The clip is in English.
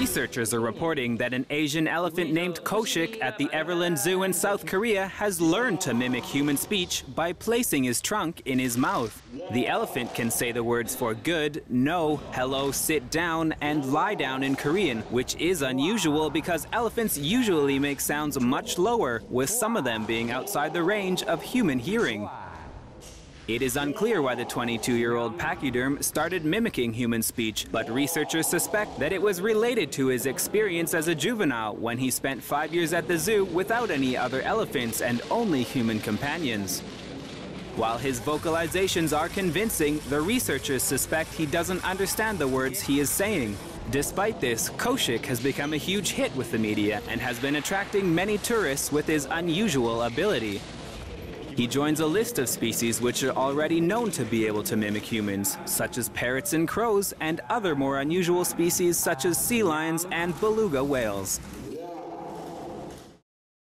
Researchers are reporting that an Asian elephant named Koshik at the Everland Zoo in South Korea has learned to mimic human speech by placing his trunk in his mouth. The elephant can say the words for good, no, hello, sit down, and lie down in Korean, which is unusual because elephants usually make sounds much lower, with some of them being outside the range of human hearing. It is unclear why the 22-year-old pachyderm started mimicking human speech, but researchers suspect that it was related to his experience as a juvenile when he spent five years at the zoo without any other elephants and only human companions. While his vocalizations are convincing, the researchers suspect he doesn't understand the words he is saying. Despite this, Koshik has become a huge hit with the media and has been attracting many tourists with his unusual ability. He joins a list of species which are already known to be able to mimic humans, such as parrots and crows, and other more unusual species such as sea lions and beluga whales.